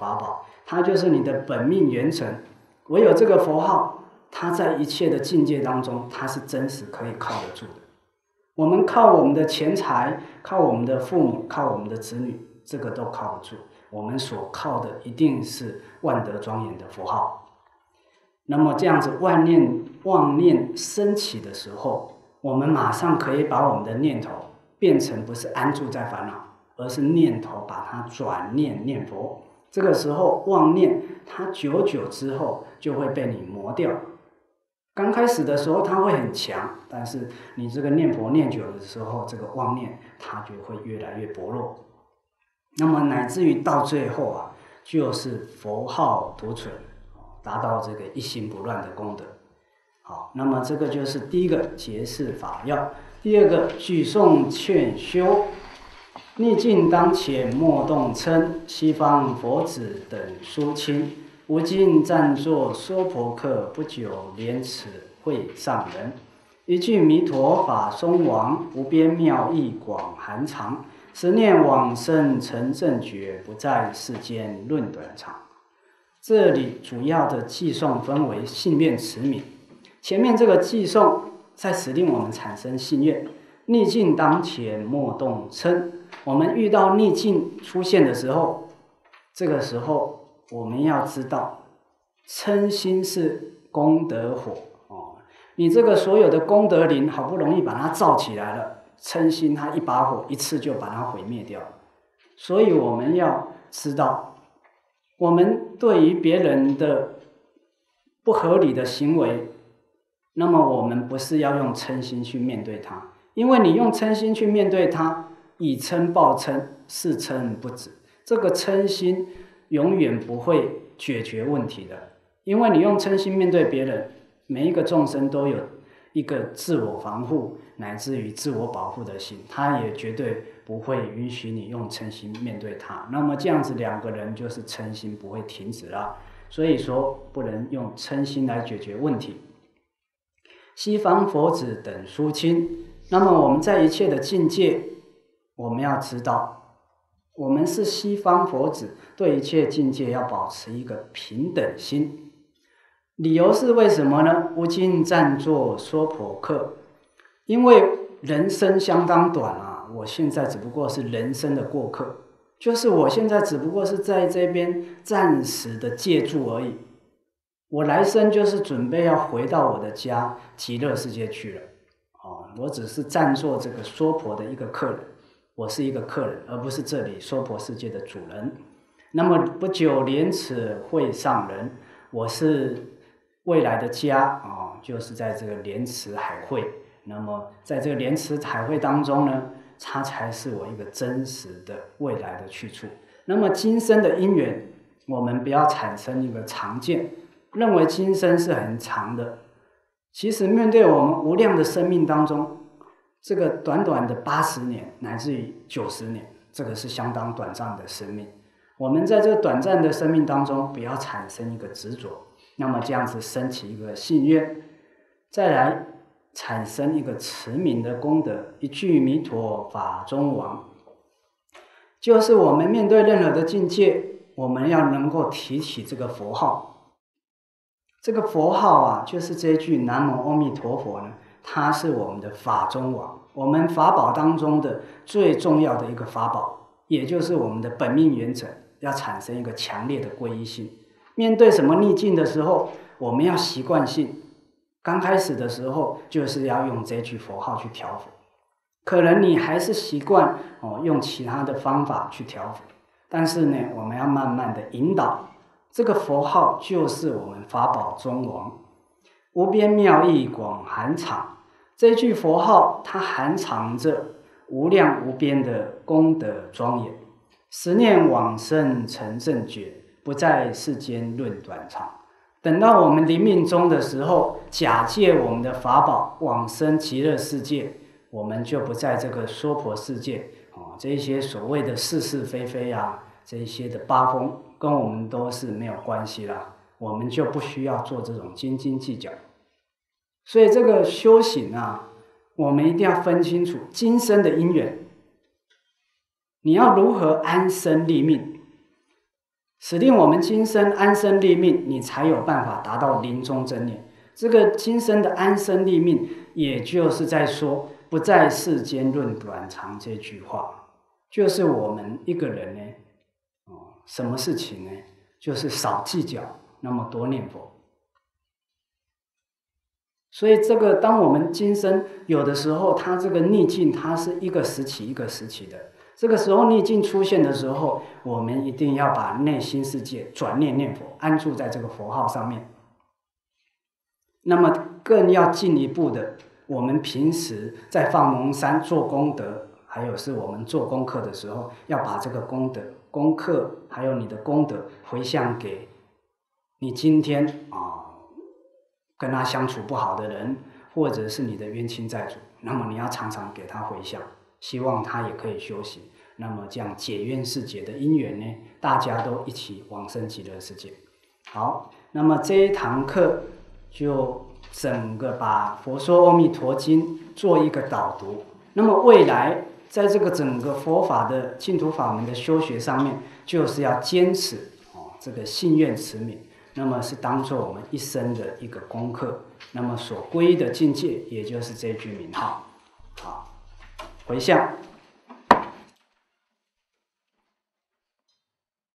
法宝，它就是你的本命元神。唯有这个佛号，它在一切的境界当中，它是真实可以靠得住的。我们靠我们的钱财，靠我们的父母，靠我们的子女，这个都靠不住。我们所靠的一定是万德庄严的佛号。那么这样子，万念妄念升起的时候，我们马上可以把我们的念头变成不是安住在烦恼，而是念头把它转念念佛。这个时候妄念，它久久之后就会被你磨掉。刚开始的时候它会很强，但是你这个念佛念久的时候，这个妄念它就会越来越薄弱。那么乃至于到最后啊，就是佛号独存，达到这个一心不乱的功德。好，那么这个就是第一个结释法要，第二个举诵劝修。逆境当前莫动嗔，西方佛子等殊亲。无尽暂作娑婆客，不久莲池会上人。一句弥陀法松王，无边妙义广含藏。十念往生成正觉，不在世间论短长。这里主要的寄诵分为信愿持名。前面这个寄诵在使令我们产生信愿。逆境当前莫动嗔。我们遇到逆境出现的时候，这个时候我们要知道，嗔心是功德火哦。你这个所有的功德林好不容易把它造起来了，嗔心它一把火一次就把它毁灭掉了。所以我们要知道，我们对于别人的不合理的行为，那么我们不是要用嗔心去面对它，因为你用嗔心去面对它。以嗔报嗔，是嗔不止。这个嗔心永远不会解决问题的，因为你用嗔心面对别人，每一个众生都有一个自我防护乃至于自我保护的心，他也绝对不会允许你用嗔心面对他。那么这样子两个人就是嗔心不会停止了，所以说不能用嗔心来解决问题。西方佛子等书亲，那么我们在一切的境界。我们要知道，我们是西方佛子，对一切境界要保持一个平等心。理由是为什么呢？无尽暂坐娑婆客，因为人生相当短啊！我现在只不过是人生的过客，就是我现在只不过是在这边暂时的借住而已。我来生就是准备要回到我的家极乐世界去了。哦，我只是暂做这个娑婆的一个客人。我是一个客人，而不是这里娑婆世界的主人。那么不久莲池会上人，我是未来的家啊，就是在这个莲池海会。那么在这个莲池海会当中呢，它才是我一个真实的未来的去处。那么今生的因缘，我们不要产生一个常见，认为今生是很长的。其实面对我们无量的生命当中。这个短短的八十年乃至于九十年，这个是相当短暂的生命。我们在这个短暂的生命当中，不要产生一个执着，那么这样子升起一个信愿，再来产生一个持名的功德，一句弥陀法中王，就是我们面对任何的境界，我们要能够提起这个佛号。这个佛号啊，就是这句南无阿弥陀佛呢。它是我们的法中王，我们法宝当中的最重要的一个法宝，也就是我们的本命元成，要产生一个强烈的皈依性。面对什么逆境的时候，我们要习惯性，刚开始的时候就是要用这句佛号去调伏。可能你还是习惯哦用其他的方法去调伏，但是呢，我们要慢慢的引导，这个佛号就是我们法宝中王。无边妙义广含藏，这句佛号它含藏着无量无边的功德庄严。十念往生成正觉，不在世间论短长。等到我们临命终的时候，假借我们的法宝往生极乐世界，我们就不在这个娑婆世界啊，这些所谓的是是非非啊，这些的八风跟我们都是没有关系了。我们就不需要做这种斤斤计较，所以这个修行啊，我们一定要分清楚今生的因缘，你要如何安身立命，使令我们今生安身立命，你才有办法达到临终真念。这个今生的安身立命，也就是在说“不在世间论短长”这句话，就是我们一个人呢，哦，什么事情呢？就是少计较，那么多念佛。所以，这个当我们今生有的时候，它这个逆境，它是一个时期一个时期的。这个时候逆境出现的时候，我们一定要把内心世界转念念佛，安住在这个佛号上面。那么，更要进一步的，我们平时在放蒙山做功德，还有是我们做功课的时候，要把这个功德、功课，还有你的功德回向给你今天啊。跟他相处不好的人，或者是你的冤亲债主，那么你要常常给他回向，希望他也可以修行。那么这样解冤释结的因缘呢，大家都一起往生极乐世界。好，那么这一堂课就整个把《佛说阿弥陀经》做一个导读。那么未来在这个整个佛法的净土法门的修学上面，就是要坚持哦这个信愿持名。那么是当做我们一生的一个功课，那么所归的境界，也就是这句名号，好，回向。